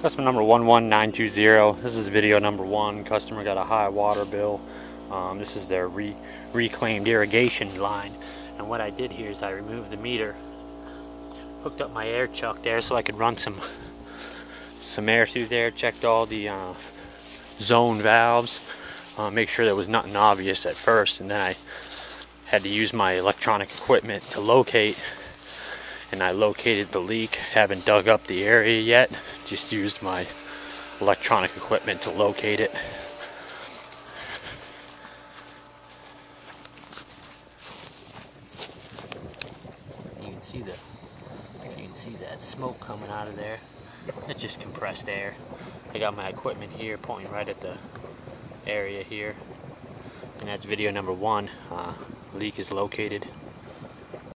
Customer number 11920. This is video number one. Customer got a high water bill. Um, this is their re reclaimed irrigation line. And what I did here is I removed the meter, hooked up my air chuck there so I could run some some air through there, checked all the uh, zone valves, uh, make sure there was nothing obvious at first, and then I had to use my electronic equipment to locate and I located the leak. Haven't dug up the area yet. Just used my electronic equipment to locate it. You can see the you can see that smoke coming out of there. It's just compressed air. I got my equipment here pointing right at the area here. And that's video number one. Uh, leak is located.